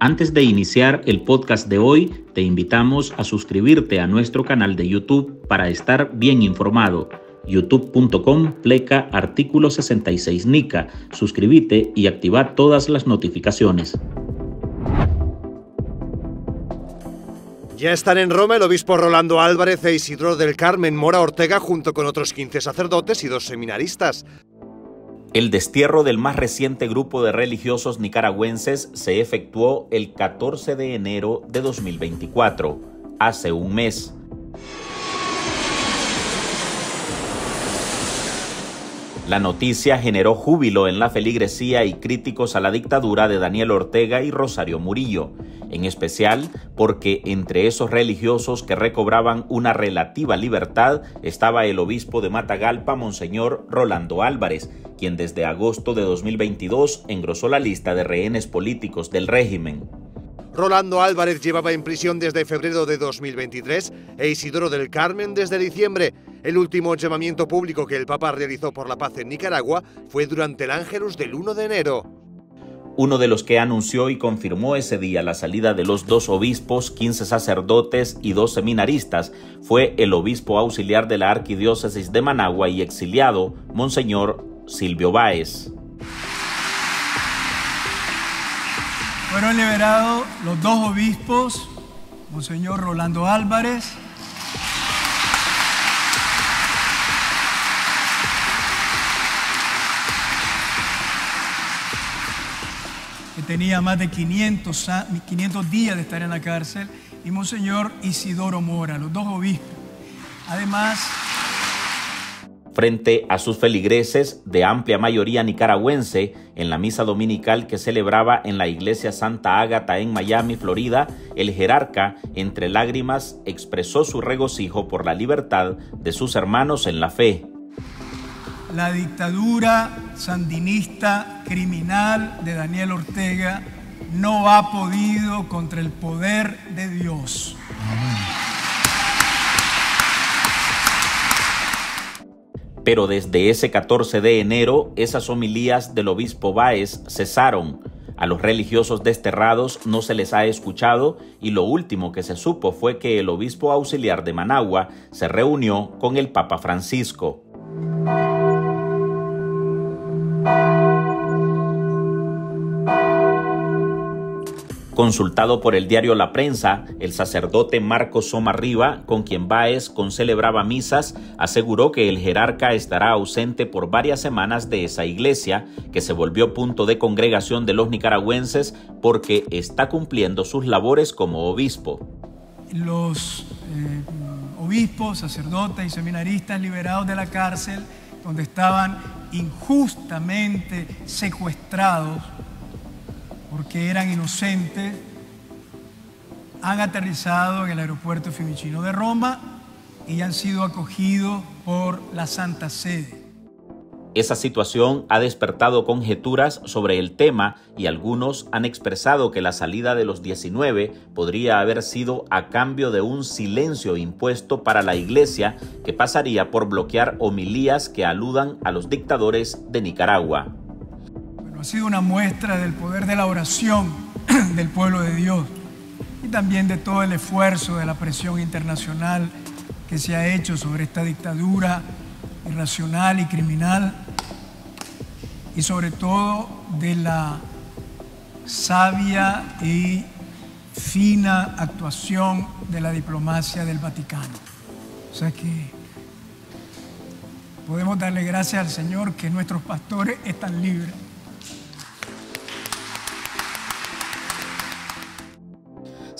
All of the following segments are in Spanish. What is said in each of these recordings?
Antes de iniciar el podcast de hoy, te invitamos a suscribirte a nuestro canal de YouTube para estar bien informado. youtube.com pleca artículo 66 NICA. Suscríbete y activa todas las notificaciones. Ya están en Roma el obispo Rolando Álvarez e Isidro del Carmen Mora Ortega junto con otros 15 sacerdotes y dos seminaristas. El destierro del más reciente grupo de religiosos nicaragüenses se efectuó el 14 de enero de 2024, hace un mes. La noticia generó júbilo en la feligresía y críticos a la dictadura de Daniel Ortega y Rosario Murillo, en especial porque entre esos religiosos que recobraban una relativa libertad estaba el obispo de Matagalpa, Monseñor Rolando Álvarez, quien desde agosto de 2022 engrosó la lista de rehenes políticos del régimen. Rolando Álvarez llevaba en prisión desde febrero de 2023 e Isidoro del Carmen desde diciembre. El último llamamiento público que el Papa realizó por la paz en Nicaragua fue durante el Ángelus del 1 de enero. Uno de los que anunció y confirmó ese día la salida de los dos obispos, 15 sacerdotes y dos seminaristas fue el obispo auxiliar de la arquidiócesis de Managua y exiliado, Monseñor Silvio Báez. Fueron liberados los dos obispos, Monseñor Rolando Álvarez tenía más de 500, 500 días de estar en la cárcel, y Monseñor Isidoro Mora, los dos obispos. Además, frente a sus feligreses de amplia mayoría nicaragüense en la misa dominical que celebraba en la iglesia Santa Ágata en Miami, Florida, el jerarca, entre lágrimas, expresó su regocijo por la libertad de sus hermanos en la fe. La dictadura sandinista criminal de Daniel Ortega no ha podido contra el poder de Dios. Pero desde ese 14 de enero, esas homilías del obispo Báez cesaron. A los religiosos desterrados no se les ha escuchado y lo último que se supo fue que el obispo auxiliar de Managua se reunió con el Papa Francisco. Consultado por el diario La Prensa, el sacerdote Marcos Somarriba, con quien Báez concelebraba misas, aseguró que el jerarca estará ausente por varias semanas de esa iglesia, que se volvió punto de congregación de los nicaragüenses porque está cumpliendo sus labores como obispo. Los eh, obispos, sacerdotes y seminaristas liberados de la cárcel, donde estaban injustamente secuestrados, porque eran inocentes, han aterrizado en el aeropuerto Fiumicino de Roma y han sido acogidos por la Santa Sede. Esa situación ha despertado conjeturas sobre el tema y algunos han expresado que la salida de los 19 podría haber sido a cambio de un silencio impuesto para la Iglesia que pasaría por bloquear homilías que aludan a los dictadores de Nicaragua ha sido una muestra del poder de la oración del pueblo de Dios y también de todo el esfuerzo de la presión internacional que se ha hecho sobre esta dictadura irracional y criminal y sobre todo de la sabia y fina actuación de la diplomacia del Vaticano. O sea que podemos darle gracias al Señor que nuestros pastores están libres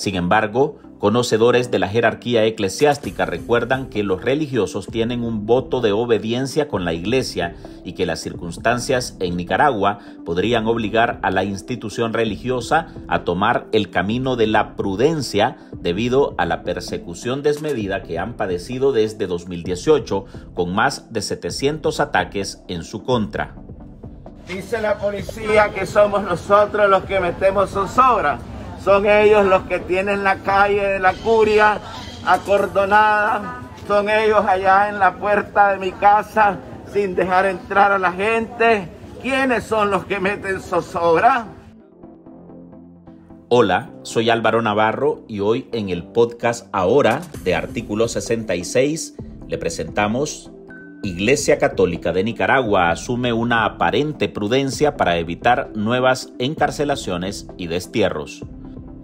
Sin embargo, conocedores de la jerarquía eclesiástica recuerdan que los religiosos tienen un voto de obediencia con la Iglesia y que las circunstancias en Nicaragua podrían obligar a la institución religiosa a tomar el camino de la prudencia debido a la persecución desmedida que han padecido desde 2018 con más de 700 ataques en su contra. Dice la policía que somos nosotros los que metemos zozobra son ellos los que tienen la calle de la curia acordonada. Son ellos allá en la puerta de mi casa sin dejar entrar a la gente. ¿Quiénes son los que meten zozobra? Hola, soy Álvaro Navarro y hoy en el podcast Ahora de Artículo 66 le presentamos Iglesia Católica de Nicaragua asume una aparente prudencia para evitar nuevas encarcelaciones y destierros.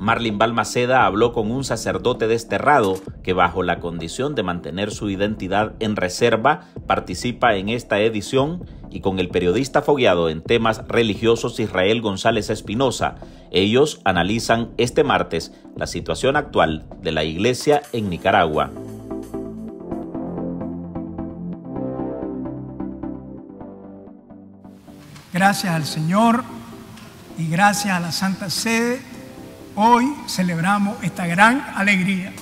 Marlin Balmaceda habló con un sacerdote desterrado que bajo la condición de mantener su identidad en reserva participa en esta edición y con el periodista fogueado en temas religiosos Israel González Espinosa. Ellos analizan este martes la situación actual de la Iglesia en Nicaragua. Gracias al Señor y gracias a la Santa Sede Hoy celebramos esta gran alegría.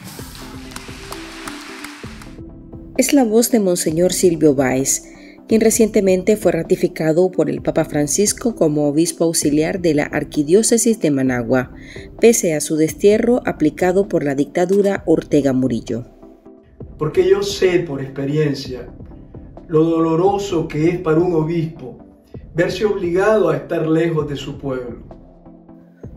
Es la voz de Monseñor Silvio Báez, quien recientemente fue ratificado por el Papa Francisco como obispo auxiliar de la Arquidiócesis de Managua, pese a su destierro aplicado por la dictadura Ortega Murillo. Porque yo sé por experiencia lo doloroso que es para un obispo verse obligado a estar lejos de su pueblo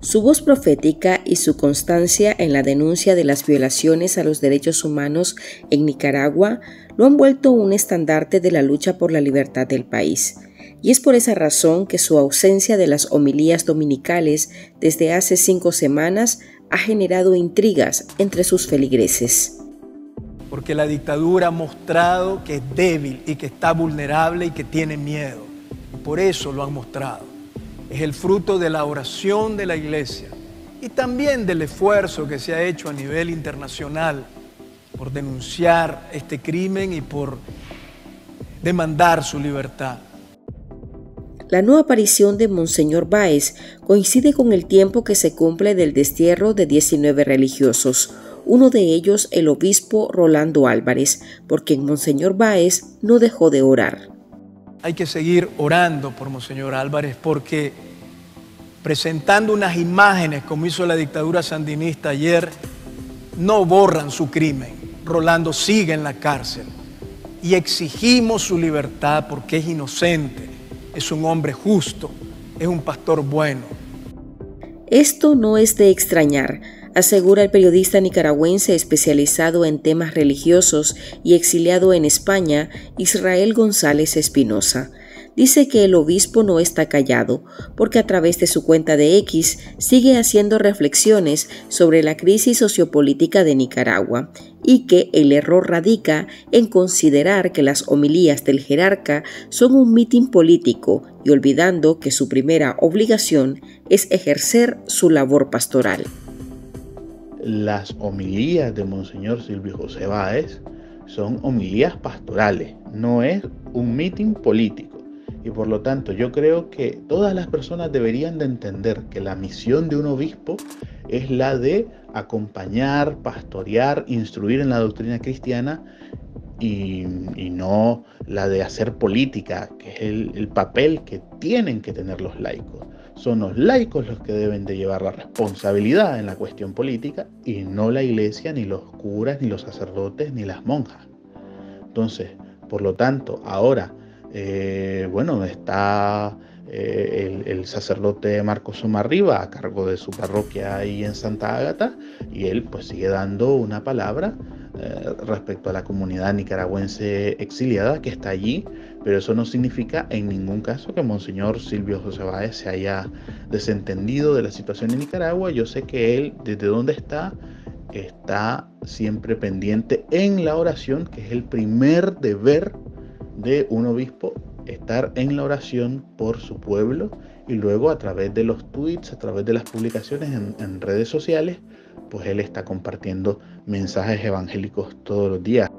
su voz profética y su constancia en la denuncia de las violaciones a los derechos humanos en Nicaragua lo han vuelto un estandarte de la lucha por la libertad del país. Y es por esa razón que su ausencia de las homilías dominicales desde hace cinco semanas ha generado intrigas entre sus feligreses. Porque la dictadura ha mostrado que es débil y que está vulnerable y que tiene miedo. Y por eso lo han mostrado es el fruto de la oración de la iglesia y también del esfuerzo que se ha hecho a nivel internacional por denunciar este crimen y por demandar su libertad. La no aparición de Monseñor Báez coincide con el tiempo que se cumple del destierro de 19 religiosos, uno de ellos el obispo Rolando Álvarez, porque Monseñor Báez no dejó de orar hay que seguir orando por Monseñor Álvarez porque presentando unas imágenes como hizo la dictadura sandinista ayer, no borran su crimen. Rolando sigue en la cárcel y exigimos su libertad porque es inocente, es un hombre justo, es un pastor bueno. Esto no es de extrañar asegura el periodista nicaragüense especializado en temas religiosos y exiliado en España, Israel González Espinosa. Dice que el obispo no está callado, porque a través de su cuenta de X sigue haciendo reflexiones sobre la crisis sociopolítica de Nicaragua y que el error radica en considerar que las homilías del jerarca son un mitin político y olvidando que su primera obligación es ejercer su labor pastoral las homilías de Monseñor Silvio José Báez son homilías pastorales, no es un mitin político. Y por lo tanto yo creo que todas las personas deberían de entender que la misión de un obispo es la de acompañar, pastorear, instruir en la doctrina cristiana y, no la de hacer política, que es el papel que tienen que tener los laicos son los laicos los que deben de llevar la responsabilidad en la cuestión política y no la iglesia, ni los curas, ni los sacerdotes, ni las monjas. Entonces, por lo tanto, ahora, eh, bueno, está eh, el, sacerdote Marcos Somarriba a cargo de su parroquia ahí en Santa Ágata y él pues sigue dando una palabra eh, respecto a la comunidad nicaragüense exiliada que está allí, pero eso no significa en ningún caso que Monseñor Silvio José Báez se haya desentendido de la situación en Nicaragua. Yo sé que él, desde donde está, está siempre pendiente en la oración, que es el primer deber de un obispo, estar en la oración por su pueblo y luego a través de los tweets, a través de las publicaciones en redes sociales, pues él está compartiendo mensajes evangélicos todos los días.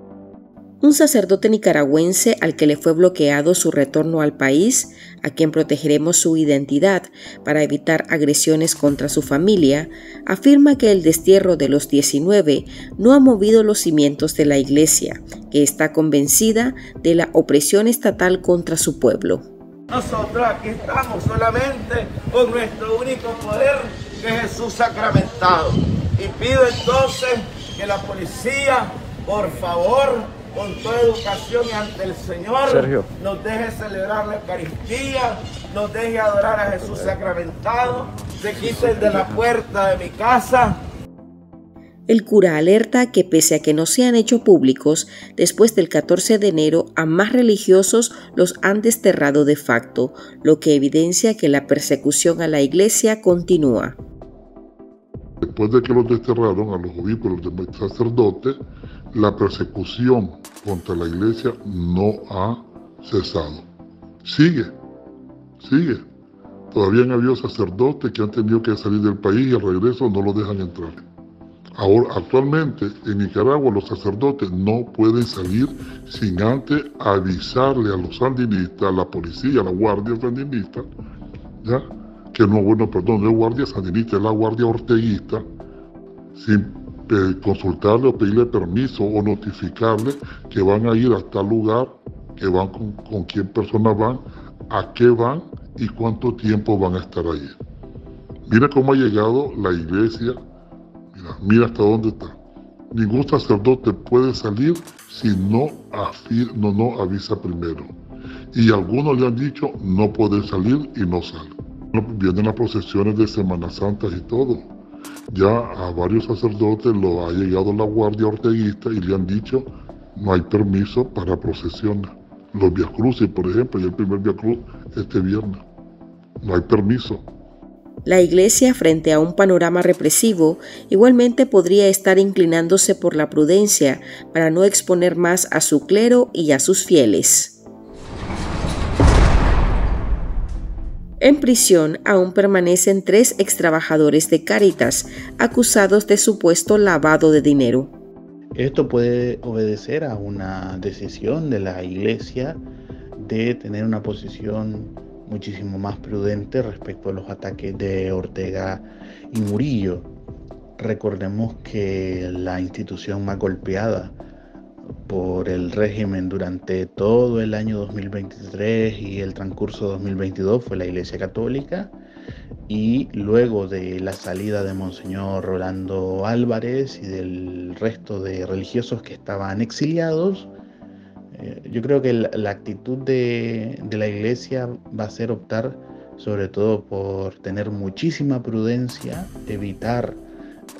Un sacerdote nicaragüense al que le fue bloqueado su retorno al país, a quien protegeremos su identidad para evitar agresiones contra su familia, afirma que el destierro de los 19 no ha movido los cimientos de la Iglesia, que está convencida de la opresión estatal contra su pueblo. Nosotros aquí estamos solamente con nuestro único poder, que es Jesús sacramentado. Y pido entonces que la policía, por favor, con toda educación y ante el Señor nos deje celebrar la Eucaristía, nos deje adorar a Jesús sacramentado, se quiten de la puerta de mi casa. El cura alerta que pese a que no se han hecho públicos, después del 14 de enero a más religiosos los han desterrado de facto, lo que evidencia que la persecución a la iglesia continúa. Después de que los desterraron a los obispos y los sacerdotes, la persecución contra la iglesia no ha cesado. Sigue, sigue. Todavía han habido sacerdotes que han tenido que salir del país y al regreso no los dejan entrar. Ahora, actualmente en Nicaragua los sacerdotes no pueden salir sin antes avisarle a los sandinistas, a la policía, a la guardia sandinista, ¿ya? que no, bueno, perdón, no es guardia sandinista, es la guardia orteguista, sin eh, consultarle o pedirle permiso o notificarle que van a ir a tal lugar, que van con, quién personas van, a qué van y cuánto tiempo van a estar allí. Mira cómo ha llegado la iglesia Mira, hasta dónde está. Ningún sacerdote puede salir si no, no, no avisa primero. Y algunos le han dicho no pueden salir y no salen. Vienen las procesiones de Semana Santa y todo. Ya a varios sacerdotes lo ha llegado la guardia orteguista y le han dicho no hay permiso para procesiones. Los Via Crucis, por ejemplo, y el primer Via Cruz este viernes. No hay permiso. La Iglesia, frente a un panorama represivo, igualmente podría estar inclinándose por la prudencia para no exponer más a su clero y a sus fieles. En prisión aún permanecen tres extrabajadores de Cáritas acusados de supuesto lavado de dinero. Esto puede obedecer a una decisión de la Iglesia de tener una posición muchísimo más prudente respecto a los ataques de Ortega y Murillo. Recordemos que la institución más golpeada por el régimen durante todo el año 2023 y el transcurso 2022 fue la Iglesia Católica. Y luego de la salida de Monseñor Rolando Álvarez y del resto de religiosos que estaban exiliados, eh, yo creo que la, actitud de, la iglesia va a ser optar sobre todo por tener muchísima prudencia, evitar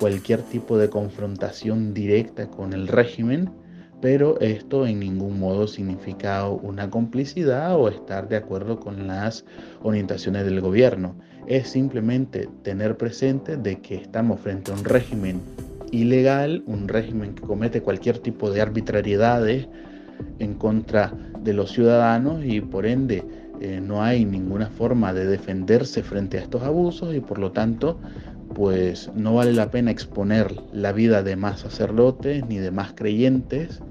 cualquier tipo de confrontación directa con el régimen, pero esto en ningún modo significa una complicidad o estar de acuerdo con las orientaciones del gobierno. Es simplemente tener presente de que estamos frente a un régimen ilegal, un régimen que comete cualquier tipo de arbitrariedades, en contra de los ciudadanos y por ende eh, no hay ninguna forma de defenderse frente a estos abusos y por lo tanto pues no vale la pena exponer la vida de más sacerdotes ni de más creyentes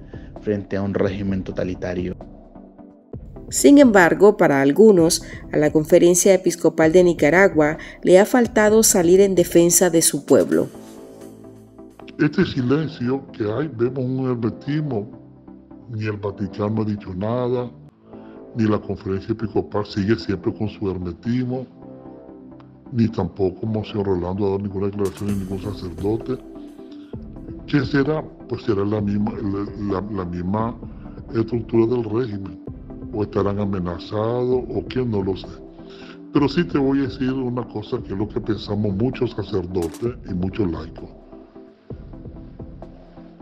frente a un régimen totalitario. Sin embargo, para algunos, a la Conferencia Episcopal de Nicaragua le ha faltado salir en defensa de su pueblo. Este silencio que hay, vemos un hermetismo ni el Vaticano ha dicho nada, ni la conferencia episcopal sigue siempre con su hermetismo, ni tampoco Monseñor Rolando ha dado ninguna declaración de ningún sacerdote. ¿Qué será? Pues será la misma, la, misma estructura del régimen. O estarán amenazados, o qué, no lo sé. Pero sí te voy a decir una cosa que es lo que pensamos muchos sacerdotes y muchos laicos.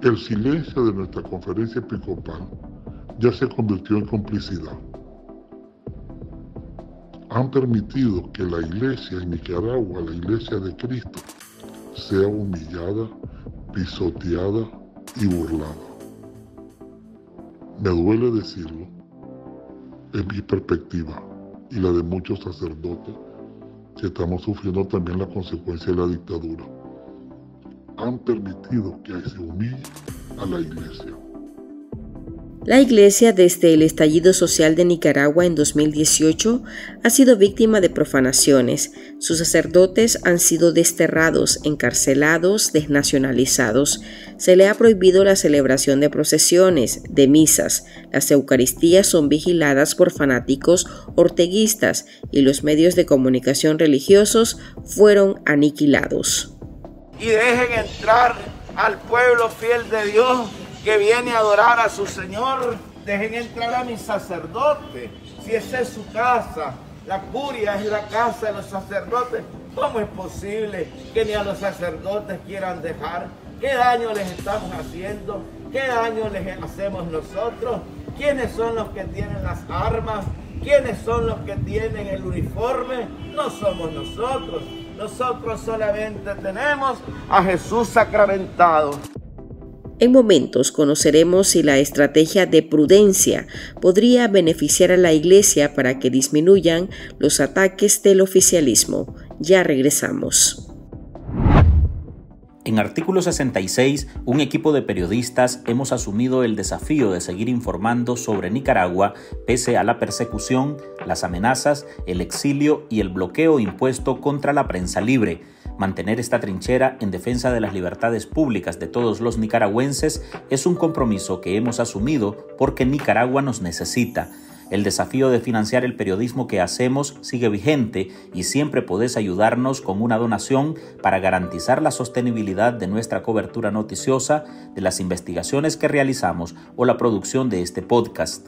El silencio de nuestra conferencia episcopal ya se convirtió en complicidad. Han permitido que la iglesia en Nicaragua, la iglesia de Cristo, sea humillada, pisoteada y burlada. Me duele decirlo, en mi perspectiva y la de muchos sacerdotes, que estamos sufriendo también la consecuencia de la dictadura han permitido que se humille a la iglesia. La Iglesia desde el estallido social de Nicaragua en 2018 ha sido víctima de profanaciones. Sus sacerdotes han sido desterrados, encarcelados, desnacionalizados. Se le ha prohibido la celebración de procesiones, de misas. Las Eucaristías son vigiladas por fanáticos orteguistas y los medios de comunicación religiosos fueron aniquilados y dejen entrar al pueblo fiel de Dios que viene a adorar a su Señor, dejen entrar a mi sacerdote. Si esa es su casa, la curia es la casa de los sacerdotes, ¿cómo es posible que ni a los sacerdotes quieran dejar? ¿Qué daño les estamos haciendo? ¿Qué daño les hacemos nosotros? ¿Quiénes son los que tienen las armas? ¿Quiénes son los que tienen el uniforme? No somos nosotros. Nosotros solamente tenemos a Jesús sacramentado. En momentos conoceremos si la estrategia de prudencia podría beneficiar a la Iglesia para que disminuyan los ataques del oficialismo. Ya regresamos. En artículo 66, un equipo de periodistas hemos asumido el desafío de seguir informando sobre Nicaragua pese a la persecución, las amenazas, el exilio y el bloqueo impuesto contra la prensa libre. Mantener esta trinchera en defensa de las libertades públicas de todos los nicaragüenses es un compromiso que hemos asumido porque Nicaragua nos necesita. El desafío de financiar el periodismo que hacemos sigue vigente y siempre podés ayudarnos con una donación para garantizar la sostenibilidad de nuestra cobertura noticiosa, de las investigaciones que realizamos o la producción de este podcast.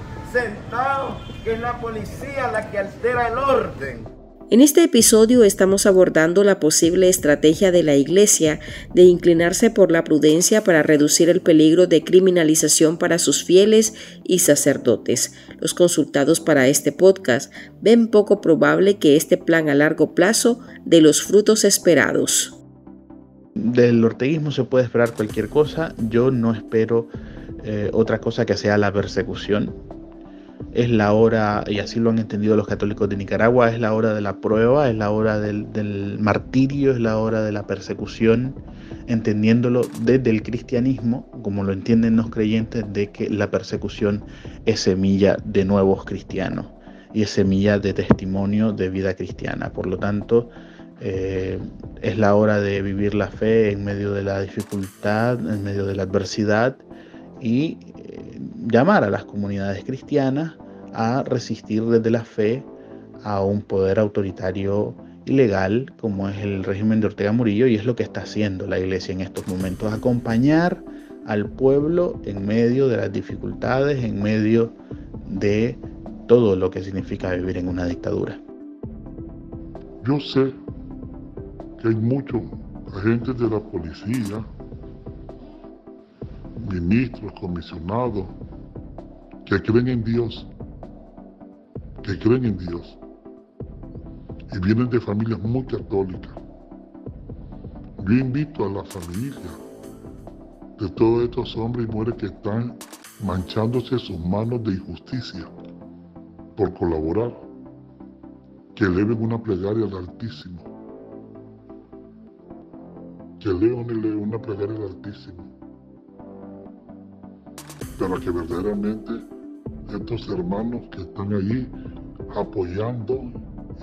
sentado que es la policía la que altera el orden. En este episodio estamos abordando la posible estrategia de la Iglesia de inclinarse por la prudencia para reducir el peligro de criminalización para sus fieles y sacerdotes. Los consultados para este podcast ven poco probable que este plan a largo plazo dé los frutos esperados. Del orteguismo se puede esperar cualquier cosa. Yo no espero eh, otra cosa que sea la persecución es la hora, y así lo han entendido los católicos de Nicaragua, es la hora de la prueba, es la hora del, martirio, es la hora de la persecución, entendiéndolo desde el cristianismo, como lo entienden los creyentes, de que la persecución es semilla de nuevos cristianos y es semilla de testimonio de vida cristiana. Por lo tanto, eh, es la hora de vivir la fe en medio de la dificultad, en medio de la adversidad y llamar a las comunidades cristianas a resistir desde la fe a un poder autoritario ilegal como es el régimen de Ortega Murillo y es lo que está haciendo la iglesia en estos momentos, acompañar al pueblo en medio de las dificultades, en medio de todo lo que significa vivir en una dictadura. Yo sé que hay muchos agentes de la policía, ministros, comisionados, que creen en Dios que creen en Dios. Y vienen de familias muy católicas. Yo invito a la familia de todos estos hombres y mujeres que están manchándose sus manos de injusticia por colaborar, que eleven una plegaria al Altísimo, que eleven una plegaria al Altísimo, para que verdaderamente estos hermanos que están allí apoyando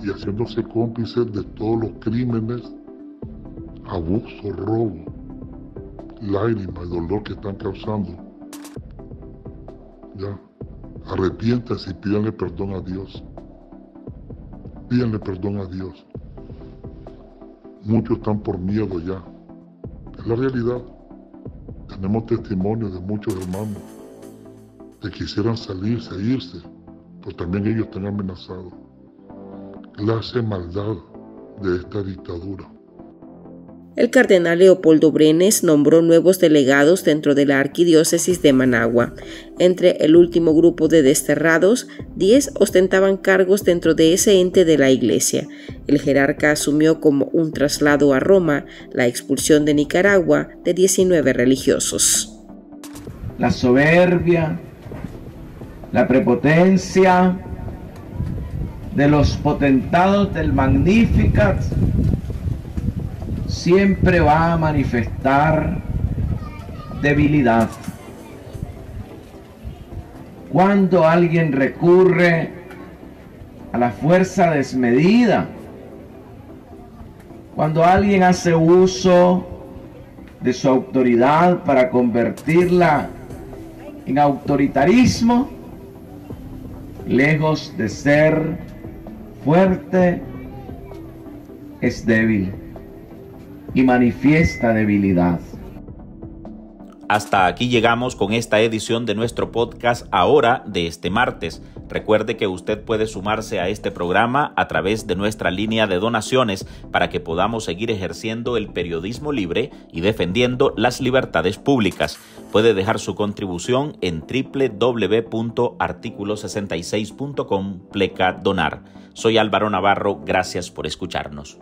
y haciéndose cómplices de todos los crímenes, abuso, robo, lágrimas y dolor que están causando. Ya, arrepiéntase y pídanle perdón a Dios. Pídanle perdón a Dios. Muchos están por miedo ya. Es la realidad. Tenemos testimonio de muchos hermanos que quisieran salirse, irse, pues también ellos están amenazados. Clase maldad de esta dictadura. El cardenal Leopoldo Brenes nombró nuevos delegados dentro de la arquidiócesis de Managua. Entre el último grupo de desterrados, 10 ostentaban cargos dentro de ese ente de la iglesia. El jerarca asumió como un traslado a Roma la expulsión de Nicaragua de 19 religiosos. La soberbia, la prepotencia de los potentados del Magnificat siempre va a manifestar debilidad. Cuando alguien recurre a la fuerza desmedida, cuando alguien hace uso de su autoridad para convertirla en autoritarismo, lejos de ser fuerte, es débil y manifiesta debilidad. Hasta aquí llegamos con esta edición de nuestro podcast ahora de este martes. Recuerde que usted puede sumarse a este programa a través de nuestra línea de donaciones para que podamos seguir ejerciendo el periodismo libre y defendiendo las libertades públicas. Puede dejar su contribución en www.articulo66.com pleca donar. Soy Álvaro Navarro, gracias por escucharnos.